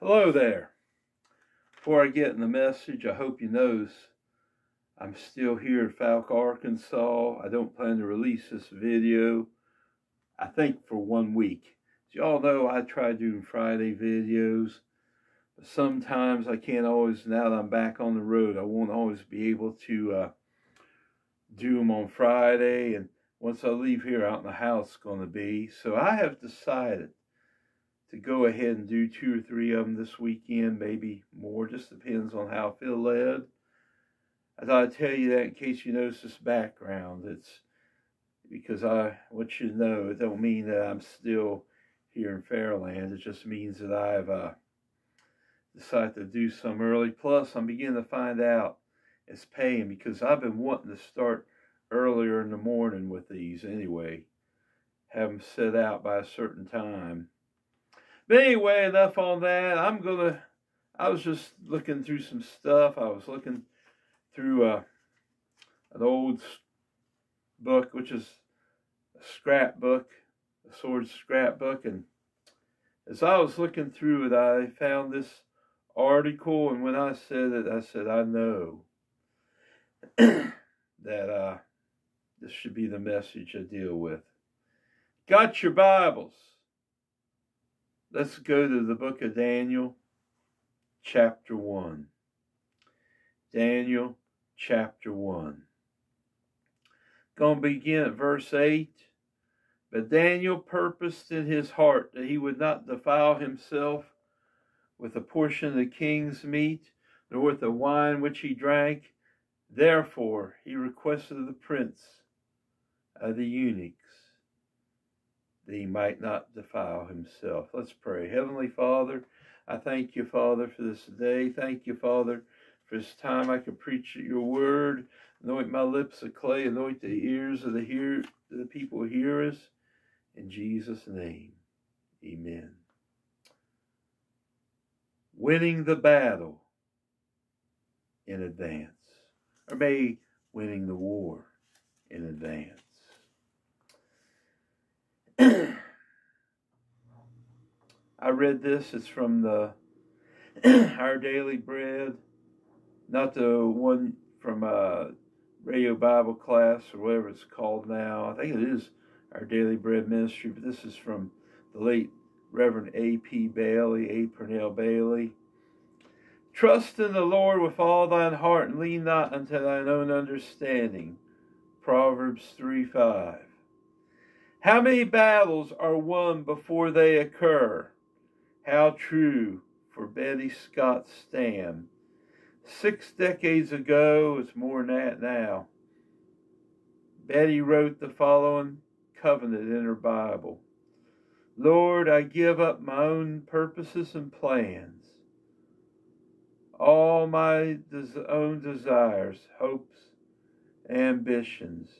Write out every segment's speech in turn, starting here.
Hello there. Before I get in the message, I hope you notice I'm still here in Fouke, Arkansas. I don't plan to release this video, I think, for one week. As y'all know, I try doing Friday videos, but sometimes I can't always, now that I'm back on the road, I won't always be able to uh, do them on Friday. And once I leave here out in the house, it's going to be. So I have decided to go ahead and do two or three of them this weekend, maybe more, just depends on how I feel led. I thought I'd tell you that in case you notice this background. It's because I want you to know it don't mean that I'm still here in Fairland. It just means that I've uh, decided to do some early. Plus, I'm beginning to find out it's paying because I've been wanting to start earlier in the morning with these anyway. Have them set out by a certain time but anyway, enough on that. I'm gonna. I was just looking through some stuff. I was looking through uh, an old book, which is a scrapbook, a sword scrapbook, and as I was looking through it, I found this article, and when I said it, I said, I know that uh, this should be the message I deal with. Got your Bibles. Let's go to the book of Daniel, chapter 1. Daniel, chapter 1. Going to begin at verse 8. But Daniel purposed in his heart that he would not defile himself with a portion of the king's meat, nor with the wine which he drank. Therefore he requested of the prince of the eunuchs that he might not defile himself. Let's pray. Heavenly Father, I thank you, Father, for this day. Thank you, Father, for this time I can preach your word. Anoint my lips of clay, anoint the ears of the hear the people who hear us. In Jesus' name, amen. Winning the battle in advance, or maybe winning the war in advance. I read this. It's from the Our Daily Bread, not the one from uh, Radio Bible Class or whatever it's called now. I think it is Our Daily Bread Ministry, but this is from the late Reverend A.P. Bailey, A. Purnell Bailey. Trust in the Lord with all thine heart and lean not unto thine own understanding. Proverbs 3 5. How many battles are won before they occur? How true for Betty Scott Stam. Six decades ago, it's more than that now. Betty wrote the following covenant in her Bible Lord, I give up my own purposes and plans, all my des- own desires, hopes, ambitions,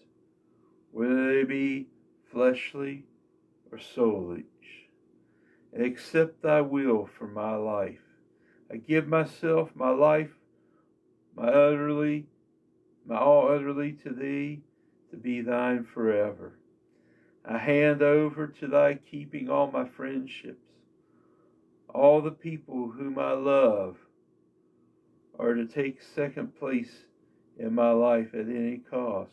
whether they be fleshly or soulish and accept thy will for my life. I give myself, my life, my utterly, my all utterly to thee, to be thine forever. I hand over to thy keeping all my friendships, all the people whom I love are to take second place in my life at any cost,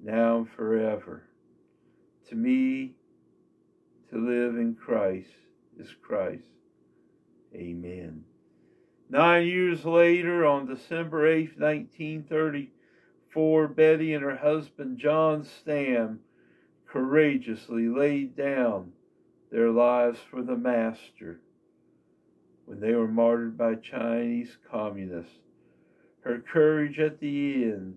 now and forever. To me, to live in Christ is Christ. Amen. Nine years later, on December 8, 1934, Betty and her husband John Stam courageously laid down their lives for the Master when they were martyred by Chinese communists. Her courage at the end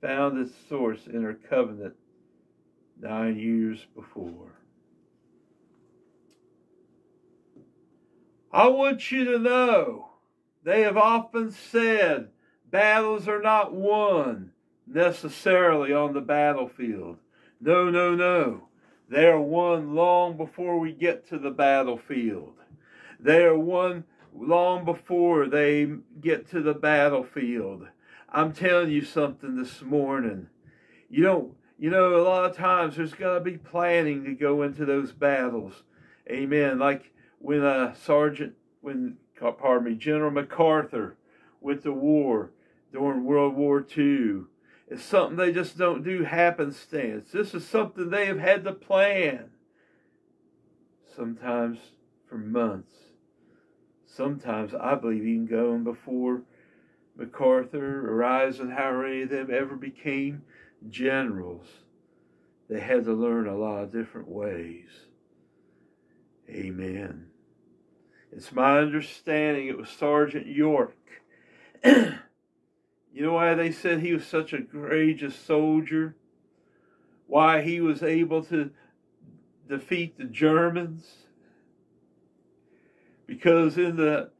found its source in her covenant nine years before. I want you to know they have often said battles are not won necessarily on the battlefield. No, no, no. They are won long before we get to the battlefield. They are won long before they get to the battlefield. I'm telling you something this morning. You don't, you know, a lot of times there's going to be planning to go into those battles. Amen. Like when uh, Sergeant, when pardon me, General MacArthur went to war during World War II. It's something they just don't do happenstance. This is something they have had to plan. Sometimes for months. Sometimes I believe even going before MacArthur or Eisenhower, any of them ever became generals. They had to learn a lot of different ways. Amen. It's my understanding it was Sergeant York. you know why they said he was such a courageous soldier? Why he was able to defeat the Germans? Because in the,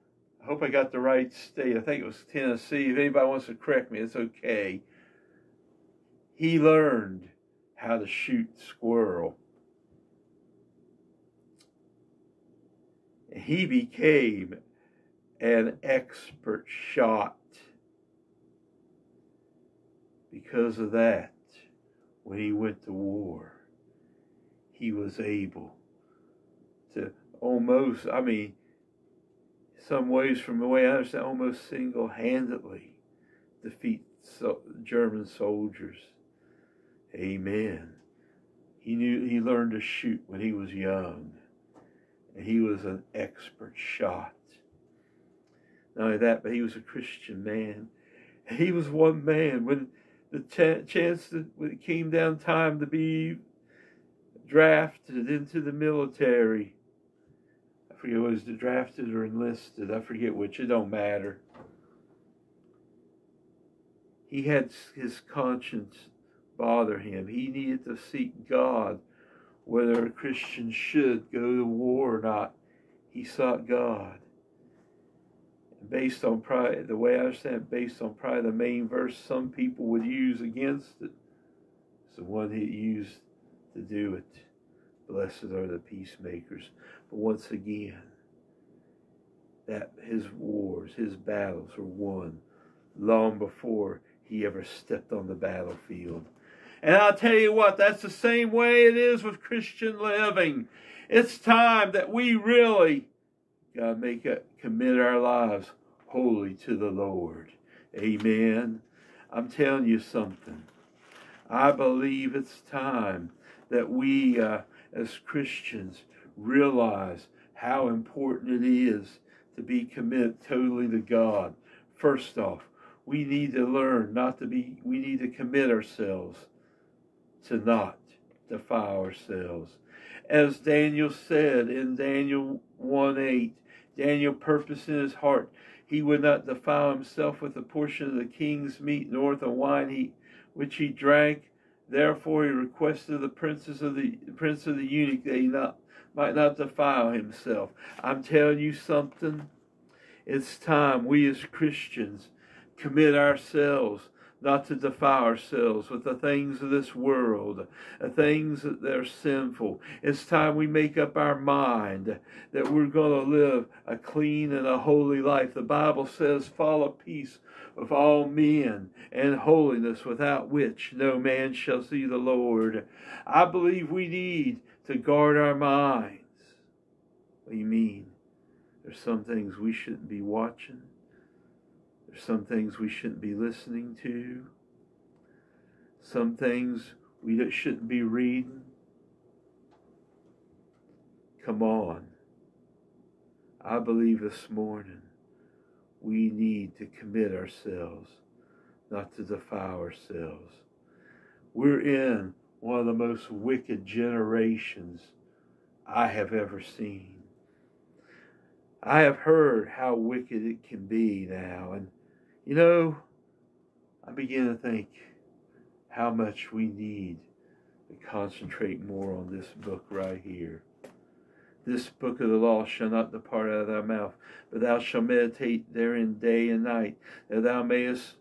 I hope I got the right state, I think it was Tennessee. If anybody wants to correct me, it's okay. He learned how to shoot squirrel. he became an expert shot. Because of that, when he went to war, he was able to almost, I mean, some ways from the way I understand, almost single handedly defeat so, German soldiers. Amen. He knew he learned to shoot when he was young And he was an expert shot. Not only that, but he was a Christian man. He was one man when the ch- chance when it came down time to be drafted into the military. I forget was it drafted or enlisted. I forget which. It don't matter. He had his conscience bother him. He needed to seek God whether a Christian should go to war or not. He sought God. Based on probably the way I understand, it, based on probably the main verse some people would use against it, it's the one he used to do it. Blessed are the peacemakers. But once again, that his wars, his battles were won long before he ever stepped on the battlefield. And I'll tell you what, that's the same way it is with Christian living. It's time that we really God make it commit our lives wholly to the Lord. Amen. I'm telling you something. I believe it's time that we uh, as Christians realize how important it is to be committed totally to God. First off, we need to learn not to be, we need to commit ourselves to not defile ourselves. As Daniel said in Daniel 1 8, Daniel purposed in his heart he would not defile himself with a portion of the king's meat, nor the wine he, which he drank. Therefore he requested the princes of the, the prince of the eunuch that he not, might not defile himself. I'm telling you something. It's time we as Christians commit ourselves not to defile ourselves with the things of this world, the things that are sinful. It's time we make up our mind that we're going to live a clean and a holy life. The Bible says, follow peace with all men and holiness without which no man shall see the Lord. I believe we need to guard our minds. What do you mean? There's some things we shouldn't be watching. There's some things we shouldn't be listening to. Some things we shouldn't be reading. Come on. I believe this morning we need to commit ourselves, not to defile ourselves. We're in one of the most wicked generations I have ever seen. I have heard how wicked it can be now, and you know, I begin to think how much we need to concentrate more on this book right here. This book of the law shall not depart out of thy mouth, but thou shalt meditate therein day and night, that thou mayest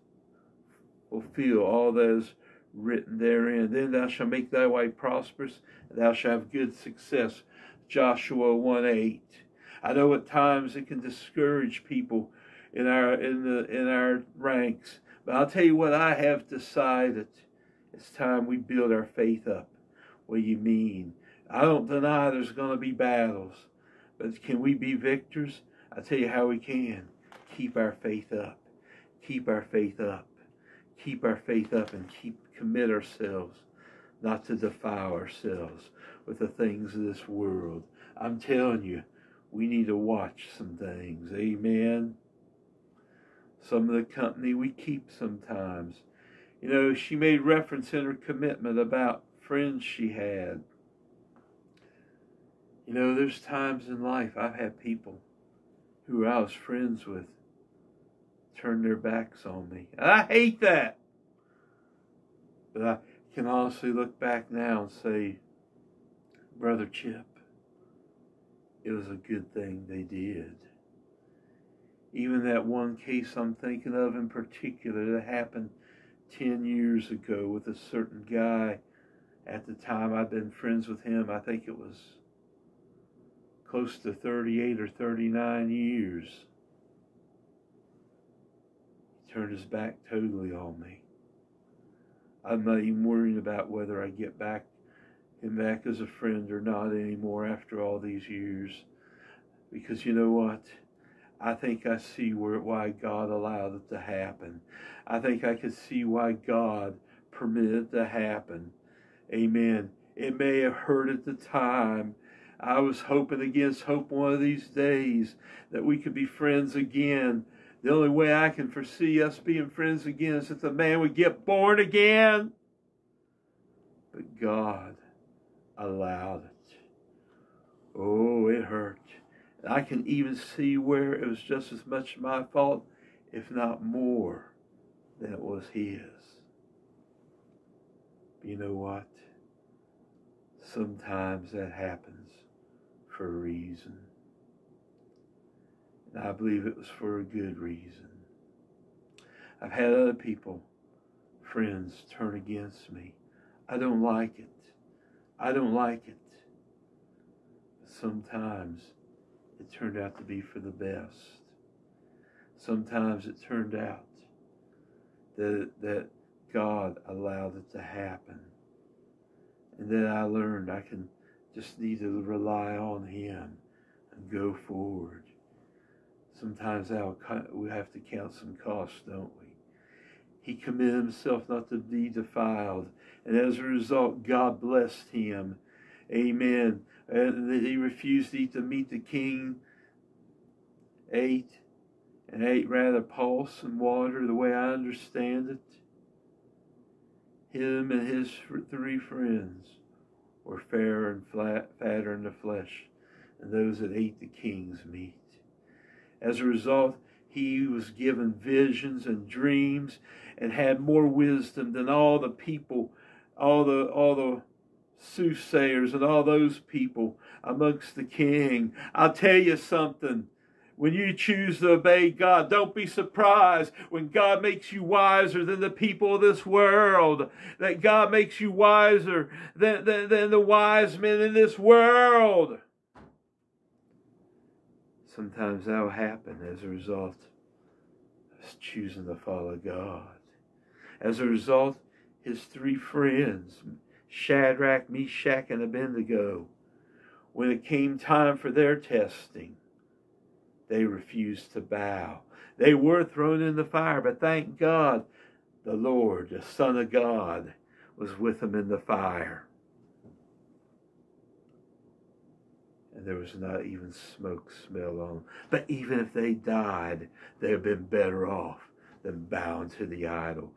fulfill all that is written therein. Then thou shalt make thy way prosperous, and thou shalt have good success. Joshua 1 8. I know at times it can discourage people in our in the in our ranks. But I'll tell you what I have decided. It's time we build our faith up. What do you mean? I don't deny there's going to be battles, But can we be victors? I'll tell you how we can. Keep our faith up. Keep our faith up. Keep our faith up and keep commit ourselves not to defile ourselves with the things of this world. I'm telling you, we need to watch some things. Amen. Some of the company we keep sometimes. You know, she made reference in her commitment about friends she had. You know, there's times in life I've had people who I was friends with turn their backs on me. I hate that. But I can honestly look back now and say, Brother Chip, it was a good thing they did. Even that one case I'm thinking of in particular that happened 10 years ago with a certain guy. At the time I'd been friends with him, I think it was close to 38 or 39 years. He turned his back totally on me. I'm not even worrying about whether I get back him back as a friend or not anymore after all these years. Because you know what? I think I see where why God allowed it to happen. I think I could see why God permitted it to happen. Amen. It may have hurt at the time. I was hoping against hope one of these days that we could be friends again. The only way I can foresee us being friends again is if the man would get born again. But God allowed it. Oh, it hurt. I can even see where it was just as much my fault, if not more, than it was his. But you know what? Sometimes that happens for a reason. And I believe it was for a good reason. I've had other people, friends, turn against me. I don't like it. I don't like it. But sometimes it turned out to be for the best. Sometimes it turned out that, that God allowed it to happen. And then I learned I can just need to rely on Him and go forward. Sometimes we have to count some costs, don't we? He committed himself not to be defiled. And as a result, God blessed him. Amen. Uh, and he refused to eat the the king ate, and ate rather pulse and water, the way I understand it. Him and his three friends were fairer and flat, fatter in the flesh than those that ate the king's meat. As a result, he was given visions and dreams and had more wisdom than all the people, all the all the soothsayers and all those people amongst the king. I'll tell you something. When you choose to obey God, don't be surprised when God makes you wiser than the people of this world. That God makes you wiser than, than, than the wise men in this world. Sometimes that will happen as a result of choosing to follow God. As a result, his three friends, Shadrach, Meshach, and Abednego, when it came time for their testing, they refused to bow. They were thrown in the fire, but thank God the Lord, the Son of God, was with them in the fire. and there was not even smoke smell on them. But even if they died, they'd have been better off than bound to the idol.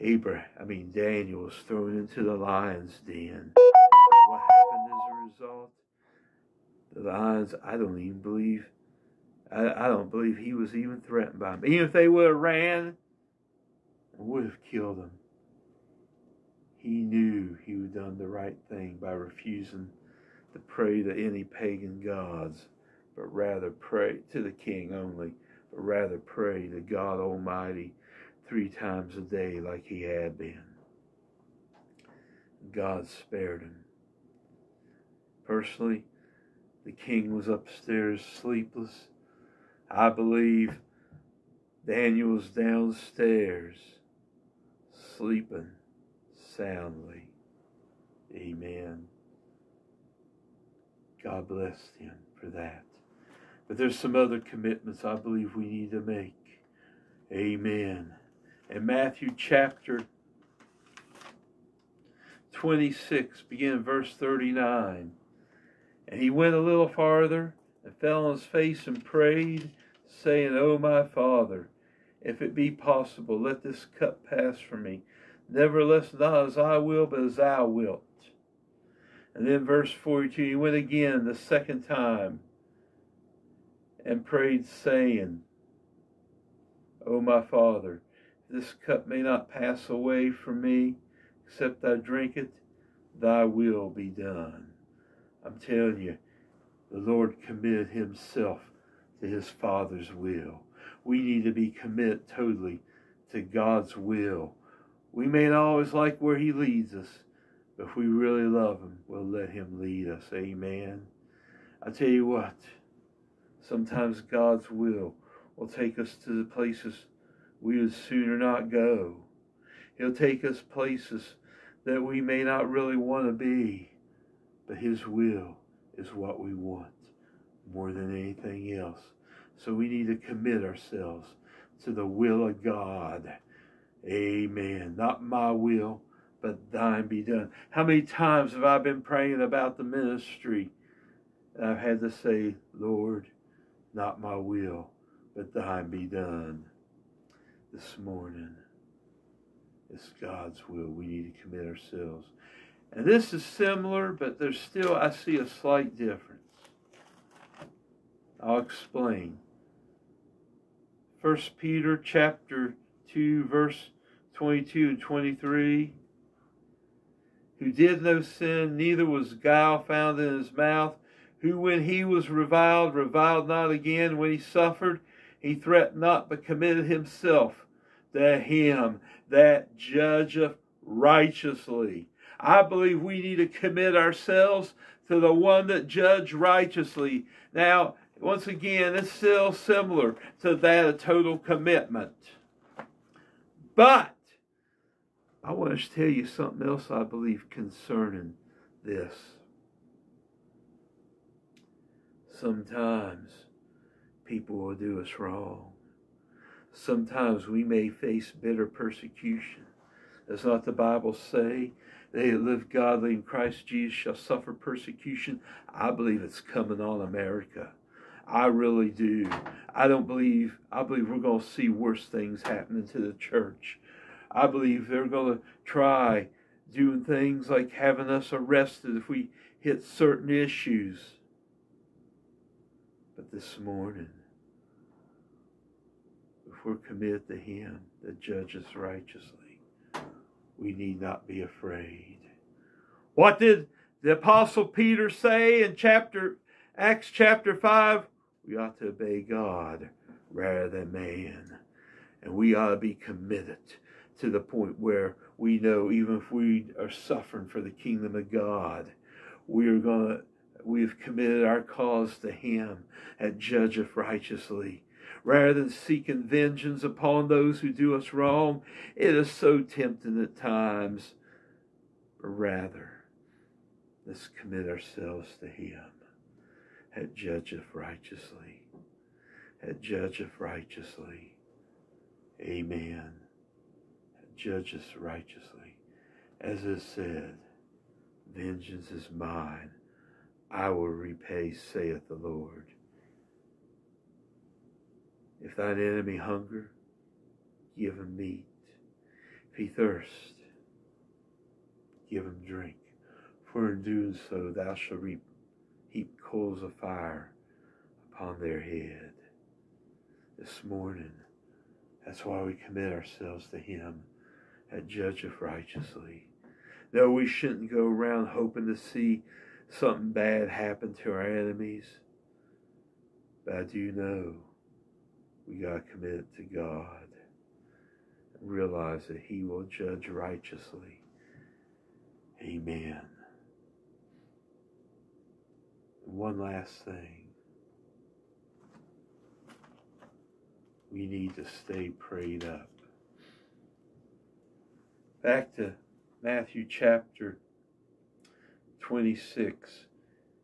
Abraham, I mean Daniel was thrown into the lion's den. What happened as a result? The lions, I don't even believe, I, I don't believe he was even threatened by them. Even if they would have ran, would have killed him. He knew he had done the right thing by refusing to pray to any pagan gods, but rather pray to the king only, but rather pray to God Almighty three times a day like he had been. God spared him. Personally, the king was upstairs sleepless. I believe Daniel was downstairs sleeping soundly. Amen. God blessed him for that. But there's some other commitments I believe we need to make. Amen. In Matthew chapter 26, begin verse 39. And he went a little farther and fell on his face and prayed, saying, O my Father, if it be possible, let this cup pass from me. Nevertheless, not as I will, but as thou wilt. And then verse 42, he went again the second time and prayed, saying, O my Father, this cup may not pass away from me, except I drink it, thy will be done. I'm telling you, the Lord committed himself to his Father's will. We need to be committed totally to God's will. We may not always like where he leads us, but if we really love him, we'll let him lead us. Amen. I tell you what, sometimes God's will will take us to the places we would sooner not go. He'll take us places that we may not really want to be, but His will is what we want more than anything else. So we need to commit ourselves to the will of God. Amen. Not my will, but thine be done. How many times have I been praying about the ministry? And I've had to say, Lord, not my will, but thine be done. This morning, it's God's will. We need to commit ourselves. And this is similar, but there's still, I see a slight difference. I'll explain. First Peter chapter 2, verse 22 and 23. Who did no sin, neither was guile found in his mouth, who when he was reviled, reviled not again, when he suffered, he threatened not, but committed himself to him that judgeth righteously. I believe we need to commit ourselves to the one that judge righteously. Now, once again, it's still similar to that of total commitment. But I want to tell you something else I believe concerning this. Sometimes people will do us wrong. Sometimes we may face bitter persecution. Does not the Bible say they that live godly in Christ Jesus shall suffer persecution? I believe it's coming on America. I really do. I don't believe, I believe we're going to see worse things happening to the church. I believe they're going to try doing things like having us arrested if we hit certain issues. But this morning, if we're committed to Him that judges righteously, we need not be afraid. What did the Apostle Peter say in chapter Acts chapter 5? We ought to obey God rather than man. And we ought to be committed to the point where we know even if we are suffering for the kingdom of God, we are going to we've committed our cause to him and judgeth righteously. Rather than seeking vengeance upon those who do us wrong, it is so tempting at times. But rather, let's commit ourselves to him that judgeth righteously. That judgeth righteously. Amen judgest righteously. As it said, Vengeance is mine, I will repay, saith the Lord. Thine enemy hunger, give him meat. If he thirst, give him drink. For in doing so thou shalt reap, heap coals of fire upon their head. This morning, that's why we commit ourselves to him that judgeth righteously. No, we shouldn't go around hoping to see something bad happen to our enemies. But I do know we got to commit it to God and realize that He will judge righteously. Amen. one last thing. We need to stay prayed up. Back to Matthew chapter 26.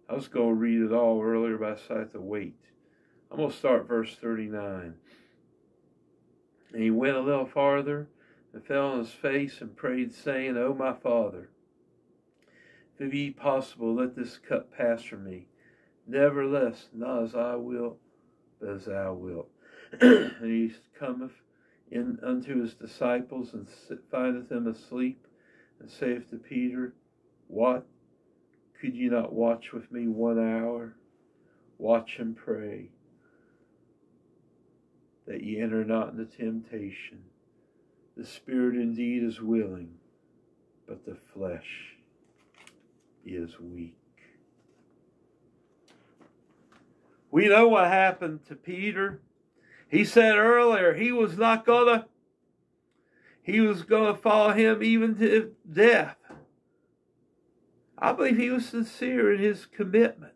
I was going to read it all earlier, but I decided to wait. I'm going to start verse 39. And he went a little farther and fell on his face and prayed, saying, O my Father, if it be possible, let this cup pass from me. Nevertheless, not as I will, but as thou wilt. and he cometh in unto his disciples and findeth them asleep, and saith to Peter, What? Could you not watch with me one hour? Watch and pray, that ye enter not into temptation. The spirit indeed is willing, but the flesh is weak. We know what happened to Peter. He said earlier he was not gonna he was gonna follow him even to death. I believe he was sincere in his commitment.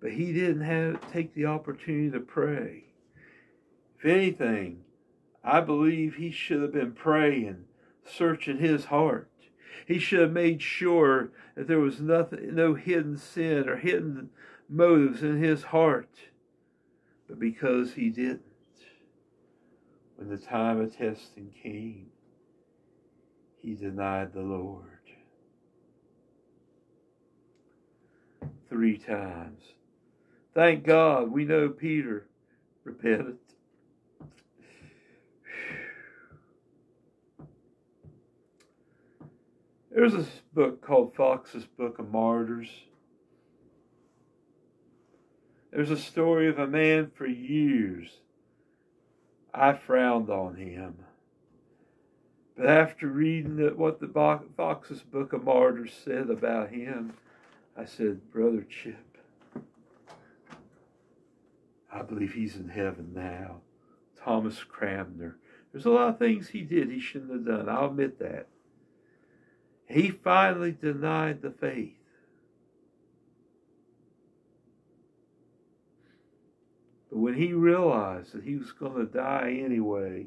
But he didn't have take the opportunity to pray. If anything, I believe he should have been praying, searching his heart. He should have made sure that there was nothing, no hidden sin or hidden motives in his heart. But because he didn't, when the time of testing came, he denied the Lord. Three times. Thank God we know Peter repented. There's this book called Fox's Book of Martyrs. There's a story of a man for years. I frowned on him. But after reading what the Fox's Book of Martyrs said about him, I said, Brother Chip, I believe he's in heaven now. Thomas Cranmer. There's a lot of things he did he shouldn't have done. I'll admit that. He finally denied the faith. But when he realized that he was going to die anyway,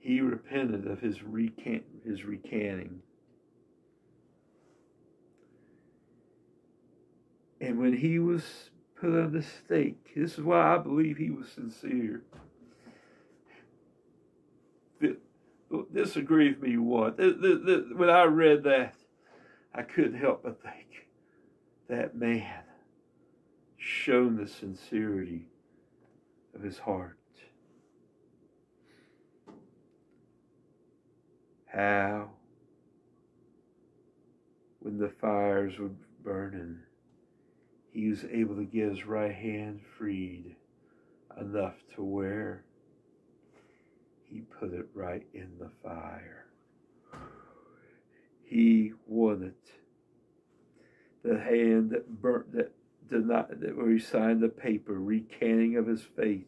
he repented of his, recant, his recanting. And when he was put on the stake, this is why I believe he was sincere. Disagree with me what? When I read that, I couldn't help but think that man shown the sincerity of his heart. How, when the fires were burning, he was able to get his right hand freed enough to where he put it right in the fire. He wanted the hand that burnt that did not that where he signed the paper recanting of his faith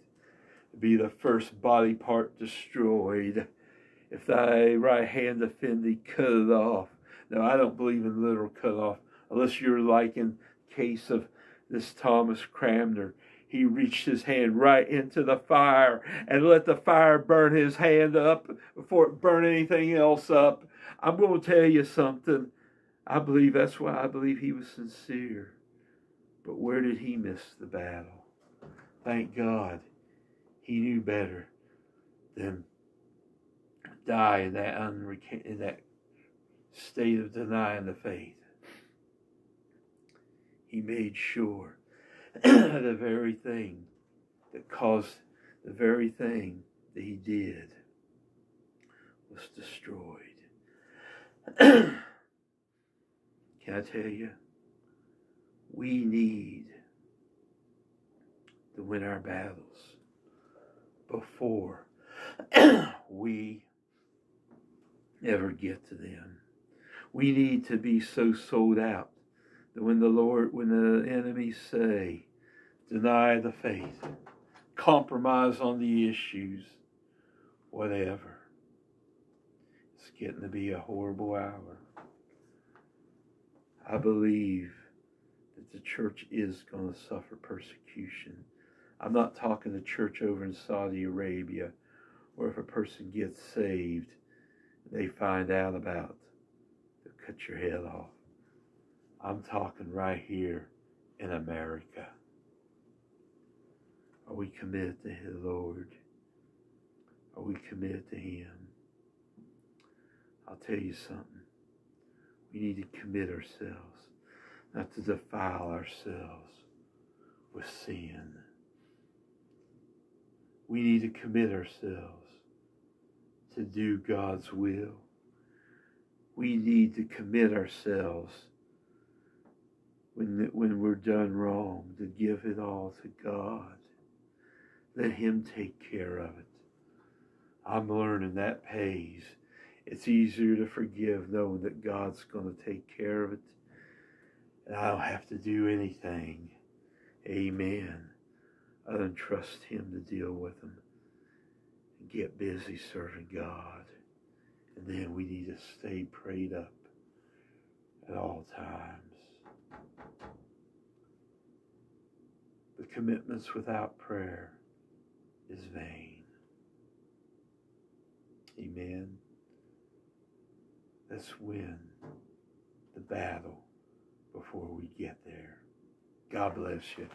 be the first body part destroyed. If thy right hand offend thee, cut it off. Now I don't believe in literal cut off, unless you're like in case of this Thomas Cranmer. He reached his hand right into the fire and let the fire burn his hand up before it burned anything else up. I'm going to tell you something. I believe that's why I believe he was sincere. But where did he miss the battle? Thank God he knew better than die in that, unreca- in that state of denying the faith. He made sure the very thing that caused the very thing that he did was destroyed. Can I tell you? We need to win our battles before we ever get to them. We need to be so sold out that when the Lord, when the enemies say, deny the faith, compromise on the issues, whatever, it's getting to be a horrible hour. I believe that the church is going to suffer persecution. I'm not talking the church over in Saudi Arabia, where if a person gets saved, they find out about, they'll cut your head off. I'm talking right here in America. Are we committed to the Lord? Are we committed to Him? I'll tell you something. We need to commit ourselves, not to defile ourselves with sin. We need to commit ourselves to do God's will. We need to commit ourselves when, when we're done wrong to give it all to God. Let Him take care of it. I'm learning that pays. It's easier to forgive knowing that God's going to take care of it. And I don't have to do anything. Amen. Other than trust Him to deal with them and get busy serving God. And then we need to stay prayed up at all times. Commitments without prayer is vain. Amen. Let's win the battle before we get there. God bless you.